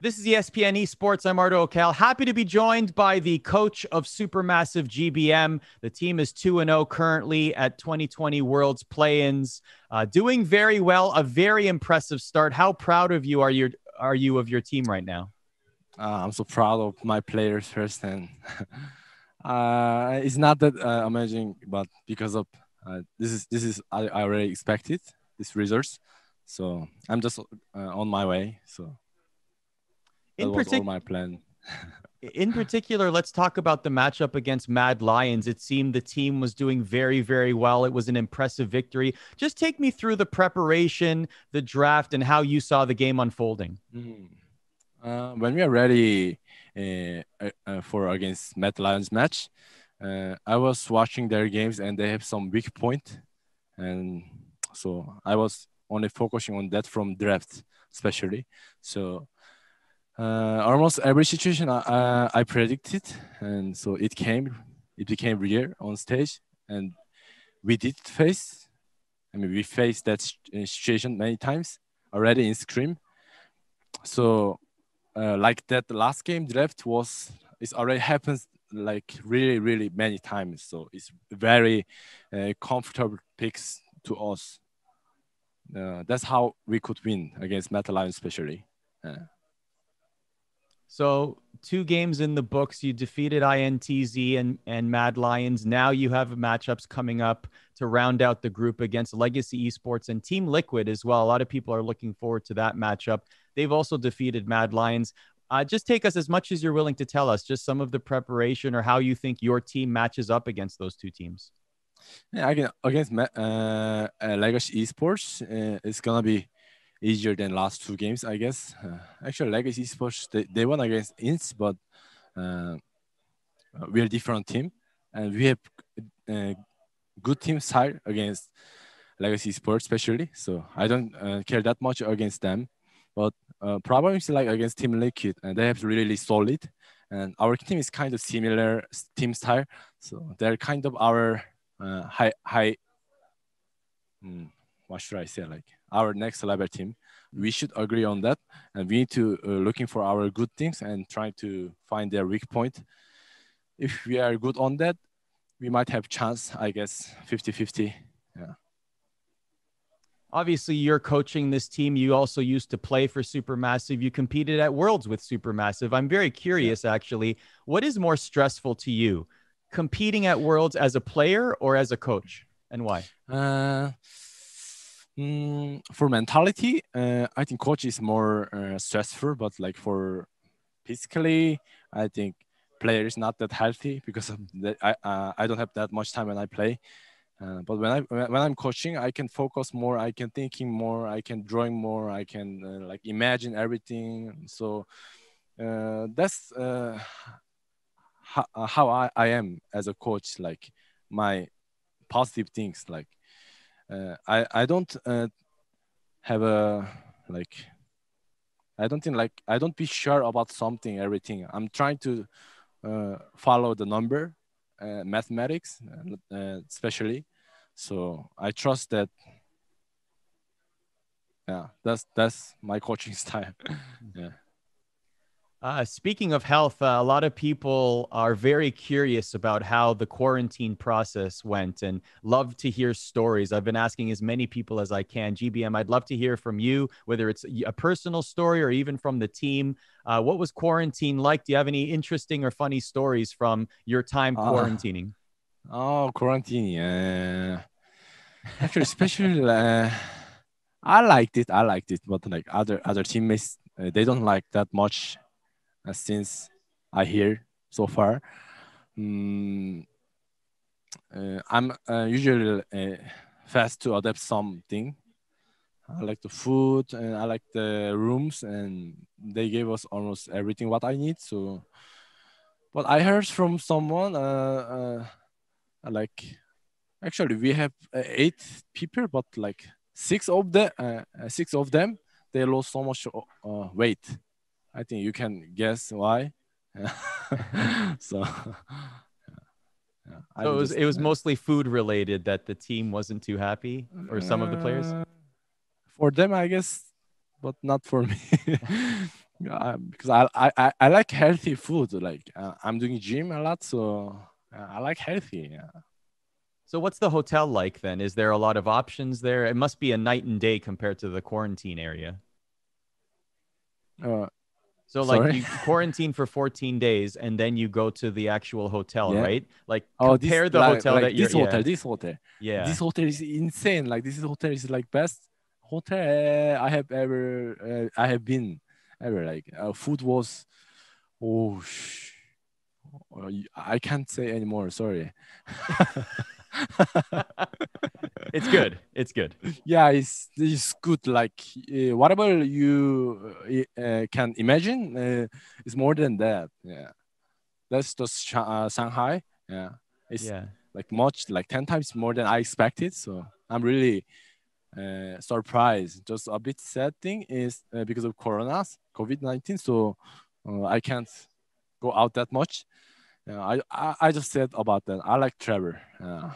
This is ESPN Esports. I'm Arda Ocal. Happy to be joined by the coach of Supermassive GBM. The team is 2 0 currently at 2020 Worlds play ins, uh, doing very well. A very impressive start. How proud of you are you, are you of your team right now? Uh, I'm so proud of my players first, and uh, it's not that uh, amazing, but because of uh, this is this is I, I already expected this results, so I'm just uh, on my way. So in particular, my plan. in particular, let's talk about the matchup against Mad Lions. It seemed the team was doing very, very well. It was an impressive victory. Just take me through the preparation, the draft, and how you saw the game unfolding. Mm-hmm. Uh, when we are ready uh, uh, uh, for against Mad Lions match, uh, I was watching their games and they have some weak point, and so I was only focusing on that from draft, especially. So uh, almost every situation I, I, predicted, and so it came, it became real on stage, and we did face. I mean, we faced that uh, situation many times already in scrim. So, uh, like that last game draft was, it already happens like really, really many times. So it's very uh, comfortable picks to us. Uh, that's how we could win against Mad Lions, especially. So two games in the books. You defeated INTZ and, and Mad Lions. Now you have matchups coming up to round out the group against Legacy Esports and Team Liquid as well. A lot of people are looking forward to that matchup. They've also defeated Mad Lions. Uh, just take us as much as you're willing to tell us, just some of the preparation or how you think your team matches up against those two teams. Yeah, again, against uh, uh, Legacy Esports, uh, it's gonna be easier than last two games, I guess. Uh, actually, Legacy Sports they, they won against INTZ, but uh, we're a different team, and we have uh, good team side against Legacy Sports, especially. So I don't uh, care that much against them, but uh, probably like against Team Liquid, and they have really solid. And our team is kind of similar team style, so they're kind of our uh, high high. Hmm, what should I say? Like our next level team. We should agree on that, and we need to uh, looking for our good things and trying to find their weak point. If we are good on that, we might have chance. I guess 50-50. Yeah. Obviously, you're coaching this team. You also used to play for Supermassive. You competed at Worlds with Supermassive. I'm very curious, actually. What is more stressful to you, competing at Worlds as a player or as a coach, and why? Uh, Mm, for mentality, uh, I think coach is more uh, stressful, but like for physically, I think player is not that healthy because I uh, I don't have that much time when I play. Uh, but when I when I'm coaching, I can focus more. I can thinking more. I can drawing more. I can uh, like imagine everything. So uh, that's how, how I, I am as a coach. Like my positive things like I I don't uh, have a like I don't think like I don't be sure about something everything. I'm trying to uh, follow the number, uh, mathematics, uh, especially. So I trust that. Yeah, that's that's my coaching style. yeah. Uh, speaking of health, uh, a lot of people are very curious about how the quarantine process went and love to hear stories. I've been asking as many people as I can. GBM, I'd love to hear from you, whether it's a personal story or even from the team. Uh, what was quarantine like? Do you have any interesting or funny stories from your time ah. quarantining? oh, quarantine. Uh, actually, especially, uh, I liked it. I liked it, but like other other teammates, uh, they don't like that much uh, since I hear so far. Mm, uh, I'm uh, usually fast to adapt something. I like the food and I like the rooms, and they gave us almost everything what I need. So, but I heard from someone, uh, uh, like, actually we have uh, eight people, but like six of the six of them they lost so much weight. I think you can guess why. so, yeah. so it was just, it was mostly food related that the team wasn't too happy, or some of the players. Uh, for them, I guess, but not for me. uh, because I, I I like healthy food. Like uh, I'm doing gym a lot, so uh, I like healthy. Yeah. So what's the hotel like then? Is there a lot of options there? It must be a night and day compared to the quarantine area. Uh, so Sorry? like you quarantine for 14 days and then you go to the actual hotel, Yeah. right? Like oh, this, compare the like, hotel like that you're this hotel, yeah, this hotel, yeah. this hotel is insane. Like this hotel is like best hotel I have ever uh, I have been ever. Like uh, food was, oh, sh- uh, I can't say anymore. Sorry. it's good. It's good. yeah it's it's good. Like uh, whatever you uh, can imagine uh, is more than that. Yeah. That's just uh, shanghai. Yeah. It's Yeah. like much like 10 times more than i expected. So i'm really uh, surprised. Just a bit sad thing is uh, because of corona covid-19 so uh, i can't go out that much. Yeah, I, I i just said about that. I like travel uh,